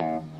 Bye.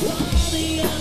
All the other